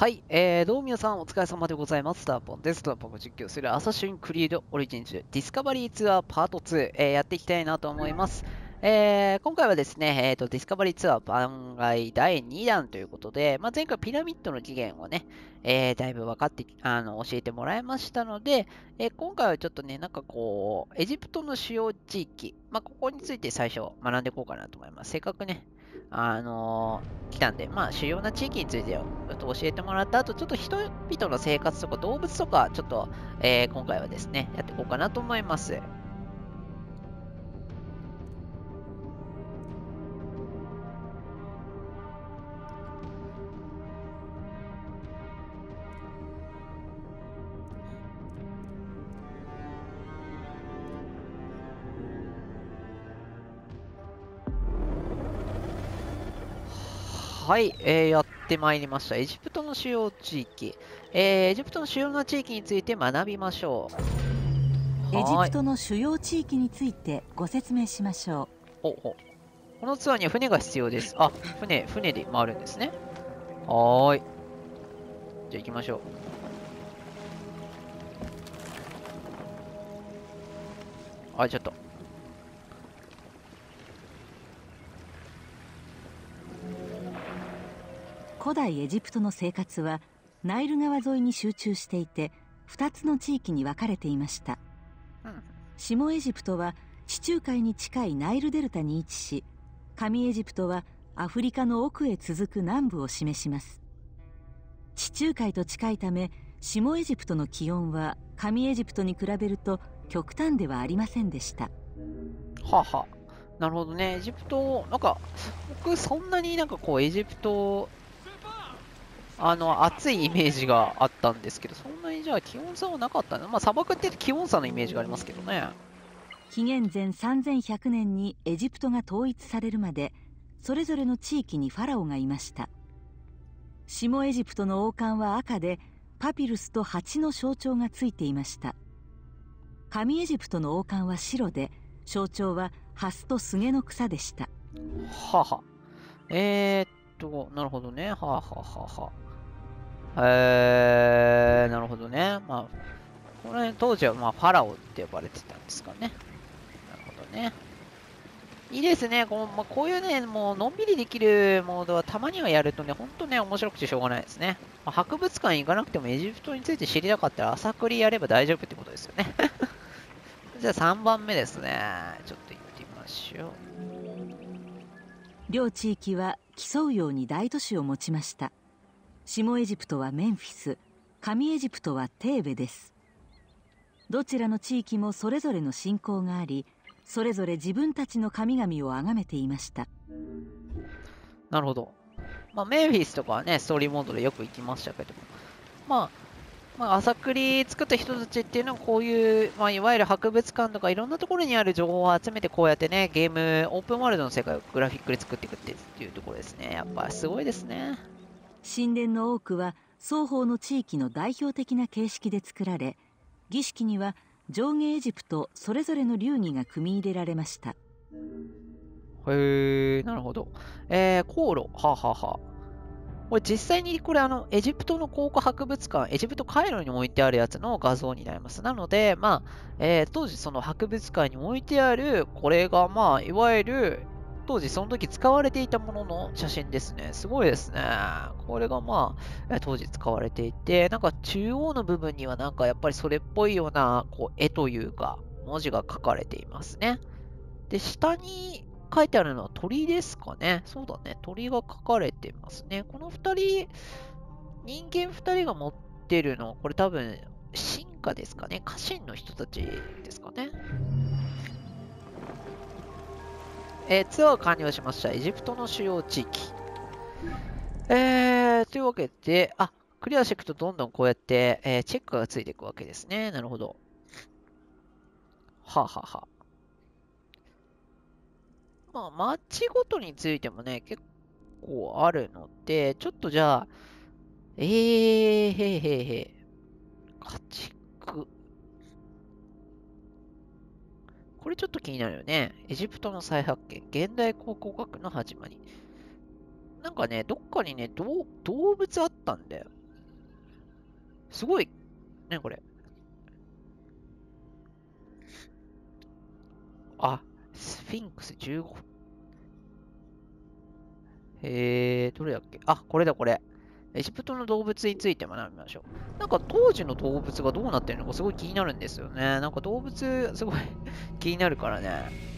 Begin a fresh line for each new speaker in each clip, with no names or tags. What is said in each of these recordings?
はい、えー、どうも皆さんお疲れ様でございます。ターポンです。スターポンを実況するアサシンクリードオリジンズディスカバリーツアーパート2、えー、やっていきたいなと思います。えー、今回はですね、えーと、ディスカバリーツアー番外第2弾ということで、まあ、前回ピラミッドの起源をね、えー、だいぶ分かって、あの、教えてもらいましたので、えー、今回はちょっとね、なんかこう、エジプトの主要地域、まあ、ここについて最初学んでいこうかなと思います。せっかくね、あのー、来たんで、まあ、主要な地域について教えてもらった後、ちょっと人々の生活とか動物とか、ちょっと、えー、今回はですね、やっていこうかなと思います。はい、えー、やってまいりました。エジプトの主要地域。えー、エジプトの主要な地域について学びましょ
う。エジプトの主要地域についてご説明しましょ
う。おおこのツアーには船が必要です。あ、船、船で回るんですね。はーい。じゃあ行きましょう。あ、ちょっと。
古代エジプトの生活はナイル川沿いに集中していて2つの地域に分かれていました、下エジプトは地中海に近いナイルデルタに位置し上エジプトはアフリカの奥へ続く南部を示します。地中海と近いため下エジプトの気温は上エジプトに比べると極端ではありませんでした。
はあ、は。あ、なるほどね。エジプトなんか僕そんなになんかこうエジプトあの、暑いイメージがあったんですけど、そんなにじゃあ気温差はなかったね。まあ、砂漠って気温差のイメージがありますけどね。
紀元前3100年にエジプトが統一されるまで、それぞれの地域にファラオがいました。下エジプトの王冠は赤で、パピルスと蜂の象徴がついていました。上エジプトの王冠は白で、象徴はハスとスゲの草でした。
はは。えー、っと、なるほどね。はあ、はあははあ。えー、なるほどね。まあ、この辺当時はまあファラオって呼ばれてたんですかね。なるほどね。いいですね。こう,、まあ、こういうね、もうのんびりできるモードはたまにはやるとね、ほんとね、面白くてしょうがないですね。まあ、博物館行かなくてもエジプトについて知りたかったら朝繰りやれば大丈夫ってことですよね。じゃあ3番目ですね。ちょっと行ってみましょう。
両地域は競うように大都市を持ちました。下エジプトはメンフィス上エジプトはテーベです。どちらの地域もそれぞれの信仰がありそれぞれ自分たちの神々を崇めていました。
なるほど、まあ、メンフィスとかはねストーリーモードでよく行きましたけどまあまあ、朝栗作った人たちっていうのはこういう、まあ、いわゆる博物館とかいろんなところにある情報を集めてこうやってねゲームオープンワールドの世界をグラフィックで作っていくっていうところですね。やっぱすごいですね。
神殿の多くは双方の地域の代表的な形式で作られ儀式には上下エジプトそれぞれの流儀が組み入れられました。
へえなるほど。えー、航路。はあ、ははあ、これ実際にこれあのエジプトの考古博物館エジプトカイロに置いてあるやつの画像になります。なのでまあ、えー、当時その博物館に置いてあるこれがまあいわゆる当時その時使われていたものの写真ですね。すごいですね。これがまあ、当時使われていて、なんか中央の部分にはなんかやっぱりそれっぽいようなこう絵というか文字が書かれていますね。で、下に書いてあるのは鳥ですかね。そうだね。鳥が書かれてますね。この二人、人間二人が持ってるのは、これ多分、進化ですかね。家臣の人たちですかね。えー、ツアー完了しました。エジプトの主要地域。えー、というわけで、あ、クリアしていくとどんどんこうやって、えー、チェックがついていくわけですね。なるほど。はあ、ははあ、まあ、マッチごとについてもね、結構あるので、ちょっとじゃあ、えー、へーへーへー。家畜。これちょっと気になるよね。エジプトの再発見、現代考古学の始まり。なんかね、どっかにね、動物あったんだよ。すごい。ね、これ。あ、スフィンクス15。えー、どれだっけ？あ、これだ、これ。エジプトの動物について学びましょう。なんか当時の動物がどうなってるのかすごい気になるんですよね。なんか動物すごい気になるからね。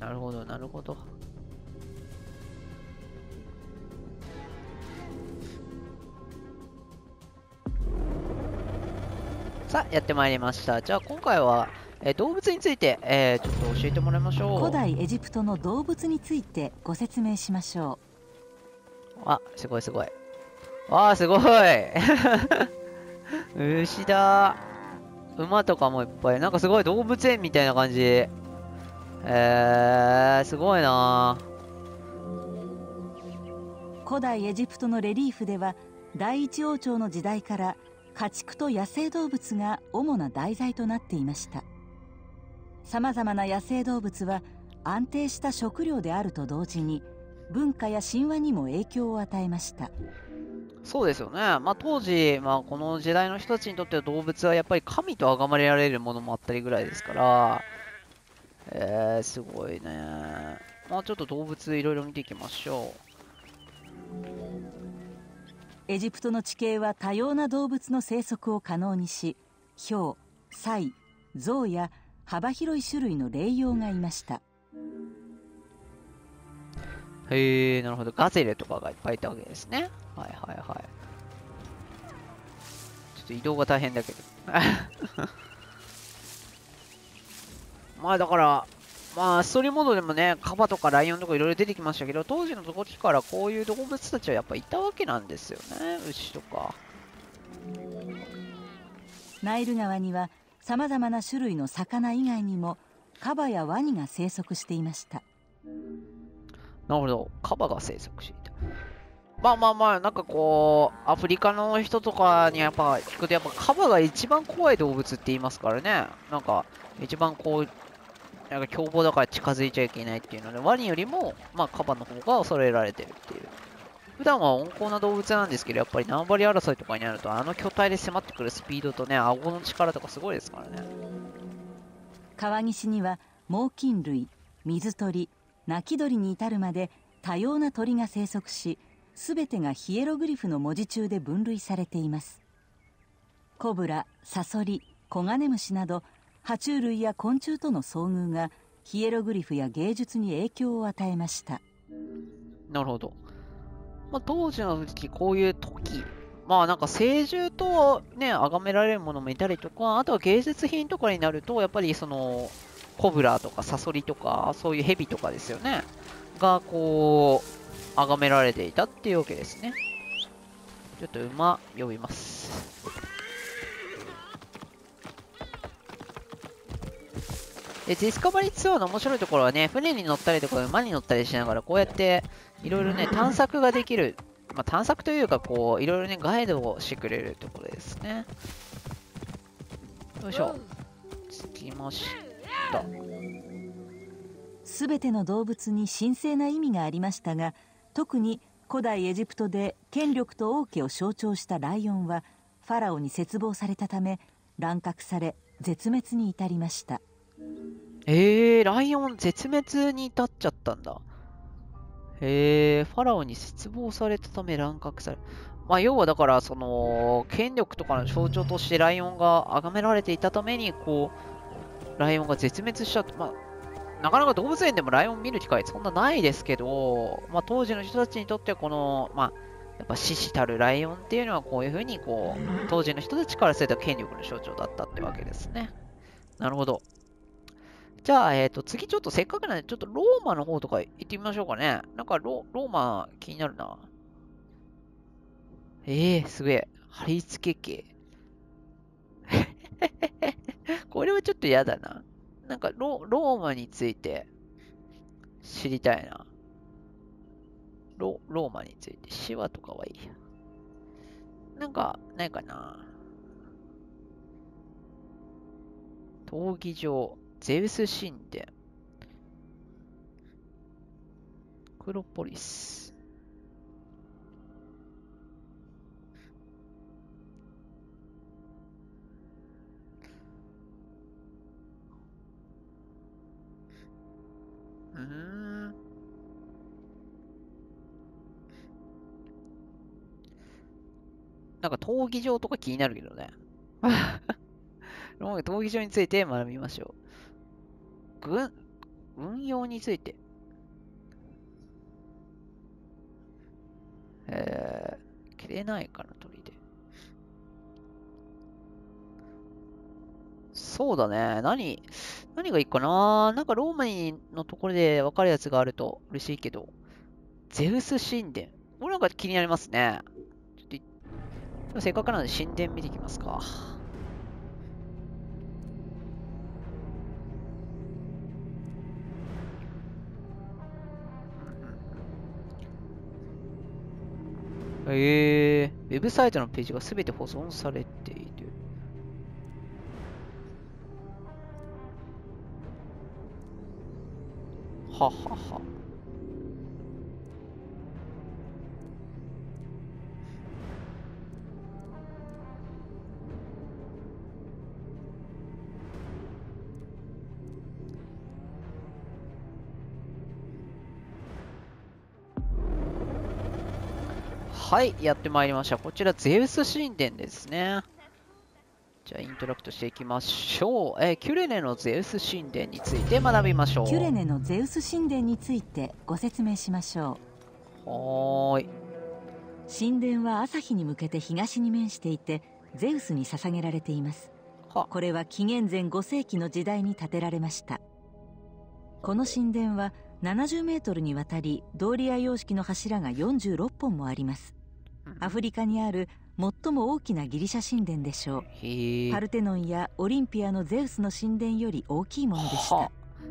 なるほど、なるほど。さあ、やってまいりました。じゃあ、今回は、えー、動物について、えー、ちょっと教えてもらいましょう。
古代エジプトの動物についてご説明しましょ
う。あ、すごいすごい。わあ、すごい 牛だ。馬とかもいっぱい。なんかすごい動物園みたいな感じ。えー、すごいな
古代エジプトのレリーフでは第一王朝の時代から家畜と野生動物が主な題材となっていましたさまざまな野生動物は安定した食料であると同時に文化や神話にも影響を与えました
そうですよね、まあ、当時、まあ、この時代の人たちにとっては動物はやっぱり神と崇められるものもあったりぐらいですからえー、すごいね。まあちょっと動物いろいろ見ていきましょう。
エジプトの地形は多様な動物の生息を可能にし、ヒョウ、サイ、ゾウや幅広い種類の霊羊がいました。
へえ、なるほど。ガゼルとかがいっぱいいたわけですね。はいはいはい。ちょっと移動が大変だけど。まあだから、まあストーリーモードでもね、カバとかライオンとかいろいろ出てきましたけど、当時の時からこういう動物たちはやっぱいたわけなんですよね、牛とか。
ナイル川にはさまざまな種類の魚以外にもカバやワニが生息していました。
なるほど。カバが生息していた。まあまあまあなんかこうアフリカの人とかにやっぱ聞くとやっぱカバが一番怖い動物って言いますからね。なんか一番こうなんか凶暴だから近づいちゃいけないっていうので、ワニよりも、まあ、カバの方が恐れられてるっていう。普段は温厚な動物なんですけど、やっぱり縄張り争いとかになると、あの巨体で迫ってくるスピードとね、顎の力とかすごいですからね。
川岸には、猛禽類、水鳥、鳴き鳥に至るまで多様な鳥が生息し、すべてがヒエログリフの文字中で分類されています。コブラ、サソリ、コガネムシなど爬虫類や昆虫との遭遇がヒエログリフや芸術に影響を与えました。
なるほど、まあ、当時の時こういう時まあなんか聖獣とね崇められるものもいたりとかあとは芸術品とかになるとやっぱりそのコブラとかサソリとかそういうヘビとかですよね。がこう崇められていたっていうわけですね。ちょっと馬呼びます。で、ディスカバリーツアーの面白いところはね、船に乗ったりとか馬に乗ったりしながら、こうやっていろいろね、探索ができる。まあ、探索というか、こう、いろいろね、ガイドをしてくれるところですね。よいしょ。着きました。
すべての動物に神聖な意味がありましたが、特に古代エジプトで権力と王家を象徴したライオンは、ファラオに絶望されたため、乱獲され、絶滅に至りました。
えー、ライオン絶滅に至っちゃったんだ。へえ、ファラオに失望されたため乱獲され。まあ、要はだから、その、権力とかの象徴としてライオンが崇められていたために、こう、ライオンが絶滅しちゃった。まあ、なかなか動物園でもライオン見る機会そんなないですけど、まあ、当時の人たちにとってはこの、まあ、やっぱ獅子たるライオンっていうのはこういうふうにこう、当時の人たちからすると権力の象徴だったってわけですね。なるほど。じゃあ、えっ、ー、と、次ちょっとせっかくなんで、ちょっとローマの方とか行ってみましょうかね。なんかロ、ローマ気になるな。ええー、すげえ。貼り付け系。これはちょっと嫌だな。なんかロ、ローマについて知りたいな。ロ、ローマについて。シワとかはいいや。なんか、ないかな。闘技場、ゼウス神殿、クロポリス。うん。なんか闘技場とか気になるけどね。闘技場について学びましょう。軍、運用について。えー、切れないかな、鳥で。そうだね。何、何がいいかな？なんかローマにのところで分かるやつがあると嬉しいけど。ゼウス神殿。これなんか気になりますね。ちょっと、せっかくなので神殿見ていきますか。えー、ウェブサイトのページが全て保存されている。ははは。はい、やってまいりました。こちら、ゼウス神殿ですね。じゃあ、インタラクトしていきましょう。えー、キュレネのゼウス神殿について学びましょう。
キュレネのゼウス神殿についてご説明しましょ
う。はーい。
神殿は朝日に向けて東に面していて、ゼウスに捧げられています。これは紀元前5世紀の時代に建てられました。この神殿は70メートルにわたり、ドーリア様式の柱が46本もあります。アフリカにある最も大きなギリシャ神殿でしょう。パルテノンやオリンピアのゼウスの神殿より大きいものでした。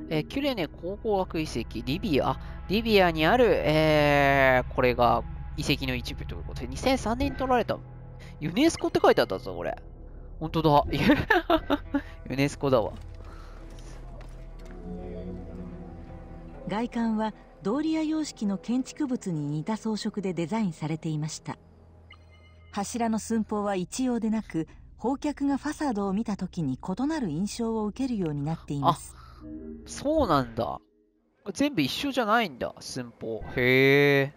えー、キュレネ考古学遺跡リビア。リビアにある、えー、これが遺跡の一部ということで2003年に撮られた。ユネスコって書いてあったぞこれ。本当だ。ユネスコだわ。
外観はドーリア様式の建築物に似た装飾でデザインされていました。柱の寸法は一様でなく砲脚がファサードを見た時に異なる印象を受けるようになっています。
そうなんだ。全部一緒じゃないんだ寸法。へえ。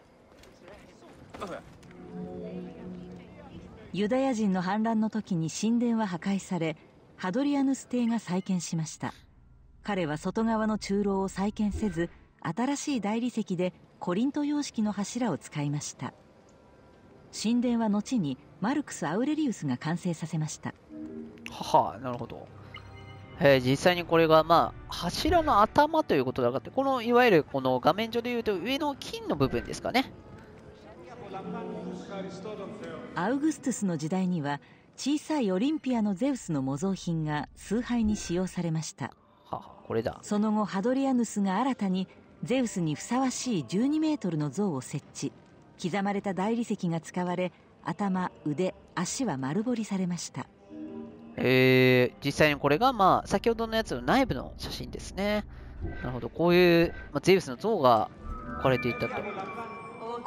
ユダヤ人の反乱の時に神殿は破壊されハドリアヌス帝が再建しました。彼は外側の中楼を再建せず新しい大理石でコリント様式の柱を使いました。神殿は後にマルクス・アウレリウスが完成させました。
ははなるほど。えー、実際にこれが、まあ、柱の頭ということだってこのいわゆるこの画面上でいうと上の金の部分ですかね。
アウグストゥスの時代には小さいオリンピアのゼウスの模造品が崇拝に使用されました。
はこれだ。
その後ハドリアヌスが新たにゼウスにふさわしい12メートルの像を設置。刻まれた大理石が使われ頭腕足は丸彫りされました。
えー、実際にこれが、まあ、先ほどのやつの内部の写真ですね。なるほど。こういう、まあ、ゼウスの像が置かれていたと。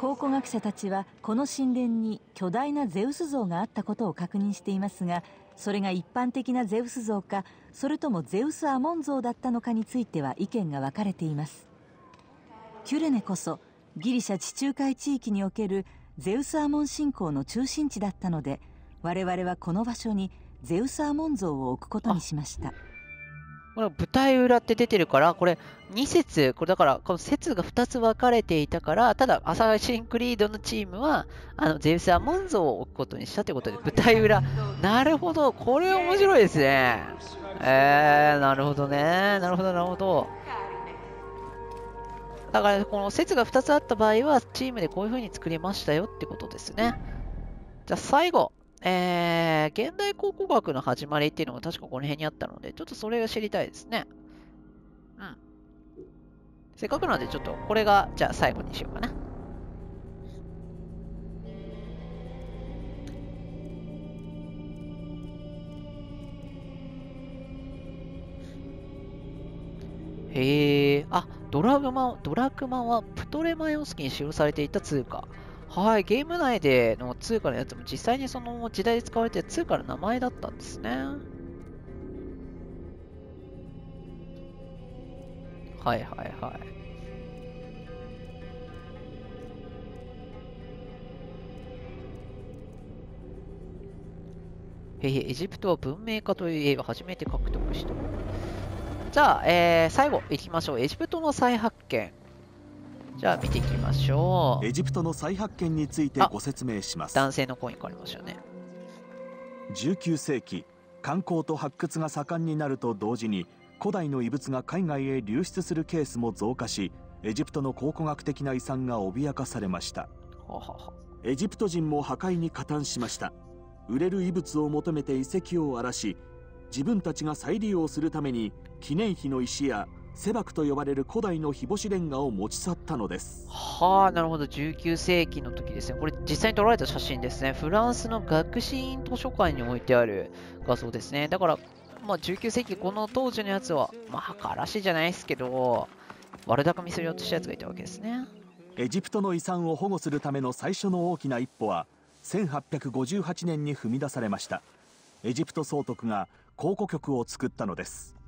考古学者たちはこの神殿に巨大なゼウス像があったことを確認していますがそれが一般的なゼウス像かそれともゼウス・アモン像だったのかについては意見が分かれていますキュレネこそギリシャ地中海地域におけるゼウス・アモン信仰の中心地だったので我々はこの場所にゼウス・アモン像を置くことにしました。
これ舞台裏って出てるからこれ2節これだからこの説が2つ分かれていたからただアサシンクリードのチームはあのゼウス・アモン像を置くことにしたということで舞台裏。なるほど。これ面白いですね。えー、なるほどね。なるほどなるほど。だからこの説が2つあった場合は、チームでこういう風に作りましたよってことですね。じゃあ最後、えー、現代考古学の始まりっていうのが確かこの辺にあったので、ちょっとそれが知りたいですね。うん。せっかくなので、ちょっとこれが、じゃあ最後にしようかな。へえ、ドラグマ、ドラクマはプトレマイオスキに使用されていた通貨。はい、ゲーム内での通貨のやつも実際にその時代で使われて通貨の名前だったんですね。はいはいはい。へえ、エジプトは文明化という絵を初めて獲得した。じゃあ、えー、最後いきましょう。エジプトの再発見。じゃあ見ていきましょ
う。エジプトの再発見についてご説明します。
男性のコインがありましたね。
19世紀、観光と発掘が盛んになると同時に、古代の遺物が海外へ流出するケースも増加し、エジプトの考古学的な遺産が脅かされました。エジプト人も破壊に加担しました。売れる遺物を求めて遺跡を荒らし自分たちが再利用するために記念碑の石やセバクと呼ばれる古代の日干しレンガを持ち去ったのです。
はあなるほど。19世紀の時ですね。これ実際に撮られた写真ですね。フランスの学士院図書館に置いてある画像ですね。だからまあ19世紀この当時のやつはまあ墓らしいじゃないですけど悪巧みするようとしたやつがいたわけですね。
エジプトの遺産を保護するための最初の大きな一歩は1858年に踏み出されました。エジプト総督が考古局を作ったのです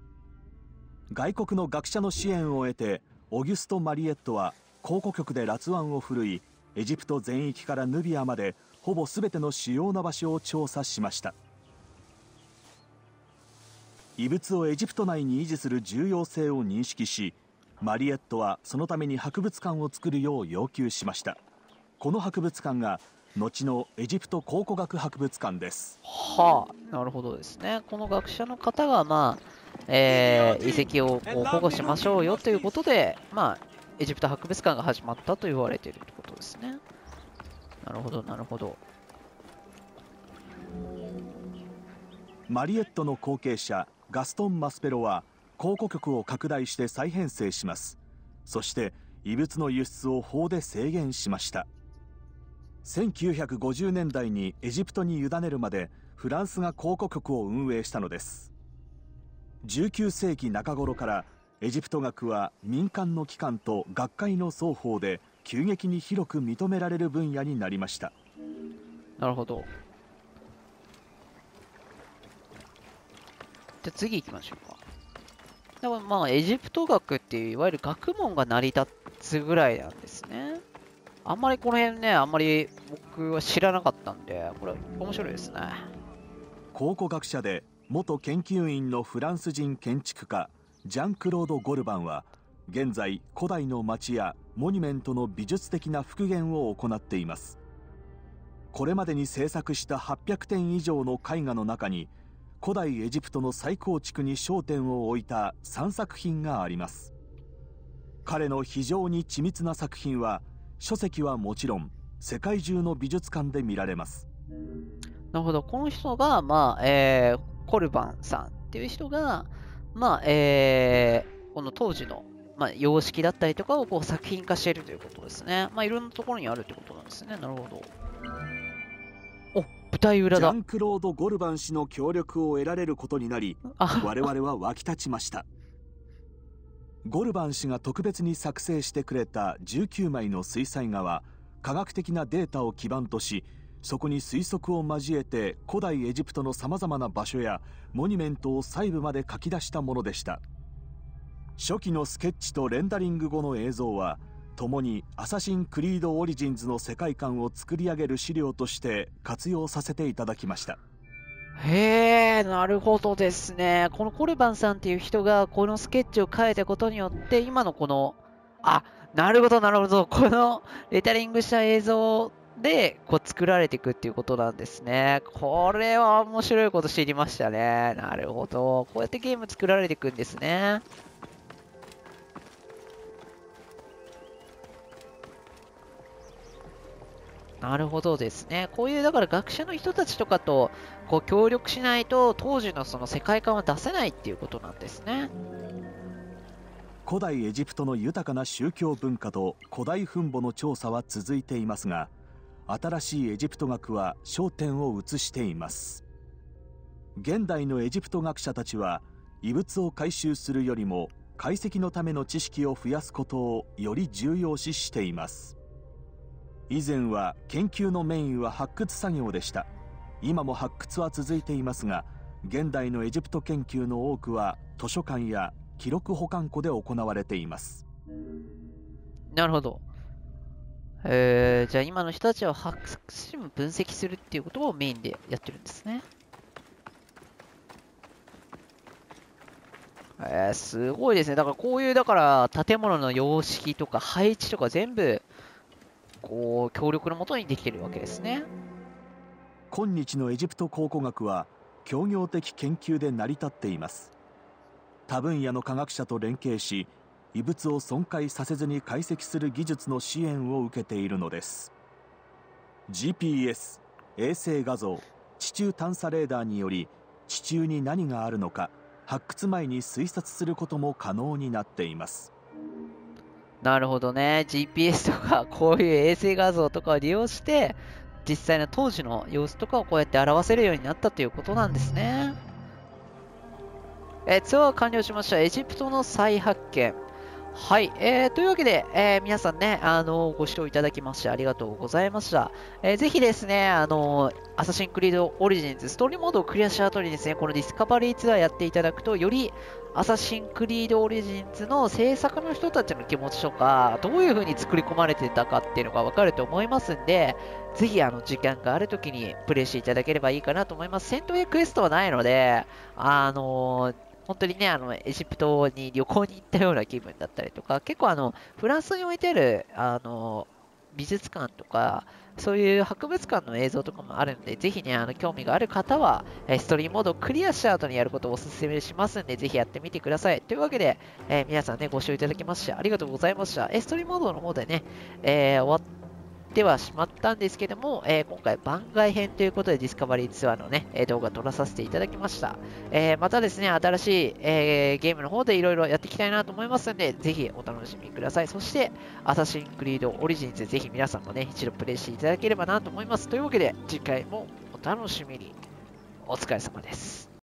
外国の学者の支援を得てオギュスト・マリエットは考古局で辣腕を振るいエジプト全域からヌビアまでほぼ全ての主要な場所を調査しました。遺物をエジプト内に維持する重要性を認識しマリエットはそのために博物館を作るよう要求しました。この博物館が後のエジプト考古学博物館です。
はあなるほどですね。この学者の方がまあ、えー、遺跡をこう保護しましょうよということでまあエジプト博物館が始まったと言われているということですね。なるほどなるほど。
マリエットの後継者ガストン・マスペロは考古局を拡大して再編成します。そして異物の輸出を法で制限しました。1950年代にエジプトに委ねるまでフランスが考古局を運営したのです19世紀中頃からエジプト学は民間の機関と学会の双方で急激に広く認められる分野になりました。
なるほど。じゃあ次行きましょうか。でもまあエジプト学っていういわゆる学問が成り立つぐらいなんですね。あんまりこの辺ね、あんまり僕は知らなかったんで、これ面白いですね。
考古学者で元研究員のフランス人建築家ジャンクロード・ゴルバンは現在古代の町やモニュメントの美術的な復元を行っています。これまでに制作した800点以上の絵画の中に古代エジプトの再構築に焦点を置いた3作品があります。彼の非常に緻密な作品は書籍はもちろん世界中の美術館で見られます。
なるほど。この人が、まあえー、コルバンさんっていう人が、まあえー、この当時の、まあ、様式だったりとかをこう作品化しているということですね、まあ、いろんなところにあるということなんですね。なるほど。お舞台裏だ。
ジャンクロード・ゴルバン氏の協力を得られることになり我々は沸き立ちました。ゴルバン氏が特別に作成してくれた19枚の水彩画は科学的なデータを基盤としそこに推測を交えて古代エジプトのさまざまな場所やモニュメントを細部まで書き出したものでした初期のスケッチとレンダリング後の映像は共にアサシン・クリード・オリジンズの世界観を作り上げる資料として活用させていただきました
へえ、なるほどですね。このコルバンさんっていう人がこのスケッチを変えたことによって、今のこの、あ、なるほど、なるほど。このレタリングした映像でこう作られていくっていうことなんですね。これは面白いこと知りましたね。なるほど。こうやってゲーム作られていくんですね。なるほどですね。こういうだから学者の人たちとかとこう協力しないと当時のその世界観は出せないっていうことなんですね。
古代エジプトの豊かな宗教文化と古代墳墓の調査は続いていますが新しいエジプト学は焦点を移しています。現代のエジプト学者たちは遺物を回収するよりも解析のための知識を増やすことをより重要視しています。以前は研究のメインは発掘作業でした。今も発掘は続いていますが現代のエジプト研究の多くは図書館や記録保管庫で行われています。
なるほど。えー、じゃあ今の人たちは発掘分析するっていうことをメインでやってるんですねえー、すごいですね。だからこういう、だから建物の様式とか配置とか全部、こう、協力のもとにできてるわけですね。
今日のエジプト考古学は、協業的研究で成り立っています。多分野の科学者と連携し、異物を損壊させずに解析する技術の支援を受けているのです。GPS、衛星画像、地中探査レーダーにより、地中に何があるのか、発掘前に推察することも可能になっています。
なるほどね。GPS とかこういう衛星画像とかを利用して実際の当時の様子とかをこうやって表せるようになったということなんですね。えツアー完了しました。エジプトの再発見。はい、えー、というわけで、えー、皆さんね、あのー、ご視聴いただきましてありがとうございました。えー、ぜひですね、あの、アサシンクリードオリジンズ、ストーリーモードをクリアした後にですね、このディスカバリーツアーやっていただくと、よりアサシンクリードオリジンズの制作の人たちの気持ちとか、どういう風に作り込まれてたかっていうのがわかると思いますんで、ぜひあの時間がある時にプレイしていただければいいかなと思います。戦闘やクエストはないので、あのー本当にね、あの、エジプトに旅行に行ったような気分だったりとか、結構あの、フランスに置いてある、あの、美術館とか、そういう博物館の映像とかもあるんで、ぜひね、あの、興味がある方は、えストリームモードをクリアした後にやることをお勧めしますんで、ぜひやってみてください。というわけで、えー、皆さんね、ご視聴いただきましてありがとうございました。えストリーモードの方でね、えー、終わってはしまったんですけども、えー、今回番外編ということでディスカバリーツアーのね、え動画撮らさせていただきました。えー、またですね、新しい、えー、ゲームの方でいろいろやっていきたいなと思いますので、ぜひお楽しみください。そして、アサシンクリードオリジンズ、ぜひ皆さんもね、一度プレイしていただければなと思います。というわけで、次回もお楽しみに。お疲れ様です。